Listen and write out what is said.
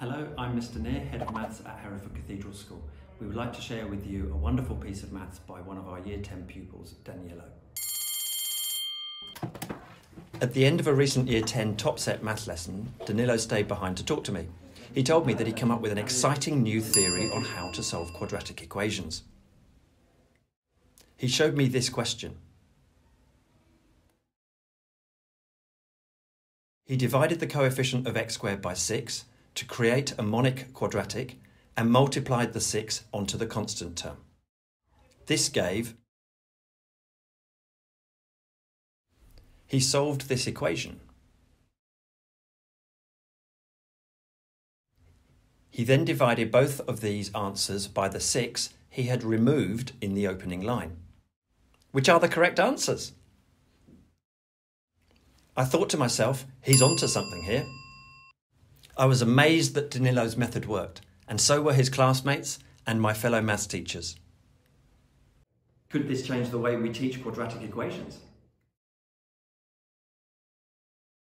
Hello, I'm Mr Neer, Head of Maths at Hereford Cathedral School. We would like to share with you a wonderful piece of maths by one of our Year 10 pupils, Danylo. At the end of a recent Year 10 top set math lesson, Danylo stayed behind to talk to me. He told me that he'd come up with an exciting new theory on how to solve quadratic equations. He showed me this question. He divided the coefficient of x squared by 6 to create a monic quadratic and multiplied the 6 onto the constant term. This gave He solved this equation. He then divided both of these answers by the 6 he had removed in the opening line. Which are the correct answers? I thought to myself, he's onto something here. I was amazed that Danylo's method worked, and so were his classmates and my fellow maths teachers. Could this change the way we teach quadratic equations?